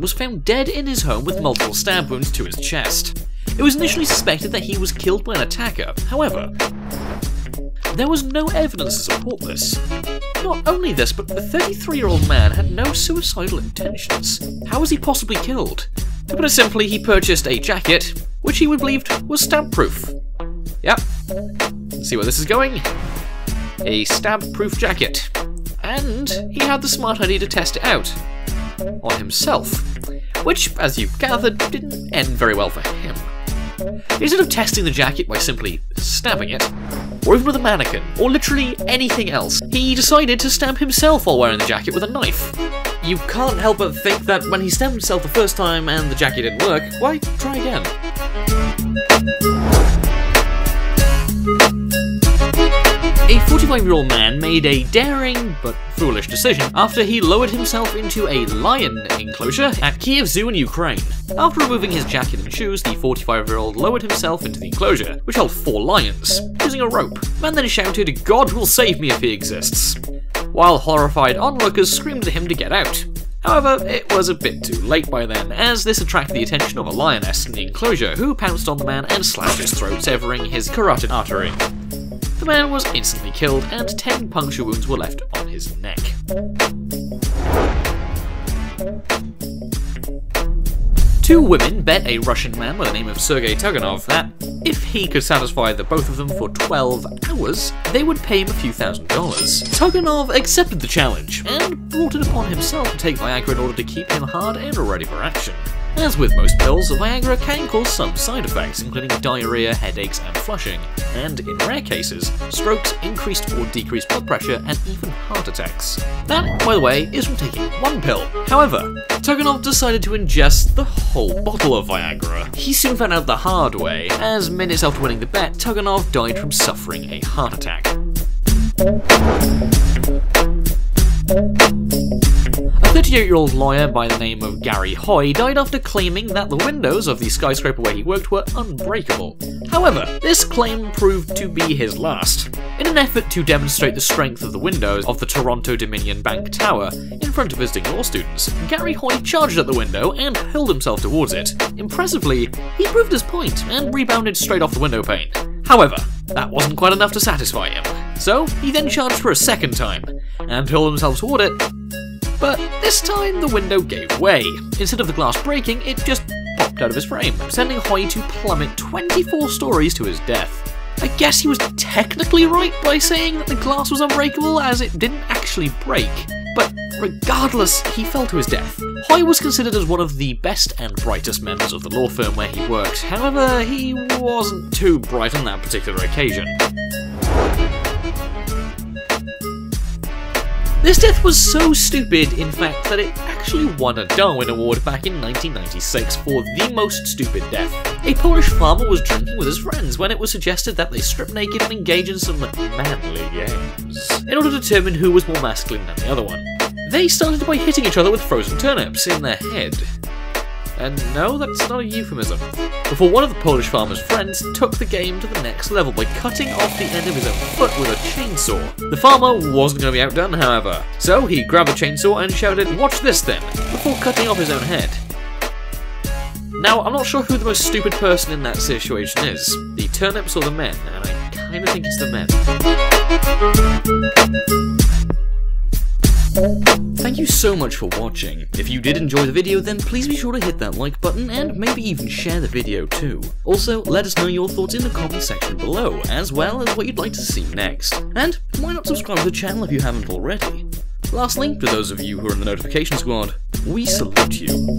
was found dead in his home with multiple stab wounds to his chest. It was initially suspected that he was killed by an attacker, however, there was no evidence to support this. Not only this, but the 33 year old man had no suicidal intentions. How was he possibly killed? To put it simply, he purchased a jacket, which he believed was stab proof. Yep. See where this is going? A stab proof jacket. And he had the smart idea to test it out on himself, which, as you've gathered, didn't end very well for him. Instead of testing the jacket by simply stabbing it, or even with a mannequin, or literally anything else, he decided to stab himself while wearing the jacket with a knife. You can't help but think that when he stabbed himself the first time and the jacket didn't work, why try again? A 45 year old man made a daring but foolish decision after he lowered himself into a lion enclosure at Kiev Zoo in Ukraine. After removing his jacket and shoes, the 45 year old lowered himself into the enclosure, which held four lions, using a rope. Man then shouted, God will save me if he exists, while horrified onlookers screamed at him to get out. However, it was a bit too late by then, as this attracted the attention of a lioness in the enclosure, who pounced on the man and slashed his throat, severing his carotid artery. Man was instantly killed, and 10 puncture wounds were left on his neck. Two women bet a Russian man by the name of Sergei Tuganov that if he could satisfy the both of them for 12 hours, they would pay him a few thousand dollars. Tuganov accepted the challenge and brought it upon himself to take Viagra in order to keep him hard and ready for action. As with most pills, Viagra can cause some side effects, including diarrhea, headaches, and flushing, and in rare cases, strokes, increased or decreased blood pressure, and even heart attacks. That, by the way, is from taking one pill. However, Tuganov decided to ingest the whole bottle of Viagra. He soon found out the hard way, as minutes after winning the bet, Tuganov died from suffering a heart attack. A 38 year old lawyer by the name of Gary Hoy died after claiming that the windows of the skyscraper where he worked were unbreakable. However, this claim proved to be his last. In an effort to demonstrate the strength of the windows of the Toronto Dominion Bank Tower in front of visiting law students, Gary Hoy charged at the window and hurled himself towards it. Impressively, he proved his point and rebounded straight off the window pane. However, that wasn't quite enough to satisfy him. So he then charged for a second time and hurled himself toward it, but this time the window gave way. Instead of the glass breaking, it just popped out of his frame, sending Hoy to plummet 24 stories to his death. I guess he was technically right by saying that the glass was unbreakable as it didn't actually break, but regardless, he fell to his death. Hoy was considered as one of the best and brightest members of the law firm where he worked, however, he wasn't too bright on that particular occasion. This death was so stupid, in fact, that it actually won a Darwin Award back in 1996 for the most stupid death. A Polish farmer was drinking with his friends when it was suggested that they strip naked and engage in some manly games, in order to determine who was more masculine than the other one. They started by hitting each other with frozen turnips in their head. And no, that's not a euphemism. Before one of the Polish farmer's friends took the game to the next level by cutting off the end of his own foot with a chainsaw. The farmer wasn't going to be outdone, however, so he grabbed a chainsaw and shouted, Watch this then, before cutting off his own head. Now, I'm not sure who the most stupid person in that situation is, the turnips or the men, and I kinda think it's the men. Thank you so much for watching. If you did enjoy the video, then please be sure to hit that like button and maybe even share the video too. Also, let us know your thoughts in the comment section below, as well as what you'd like to see next. And why not subscribe to the channel if you haven't already? Lastly, to those of you who are in the notification squad, we salute you.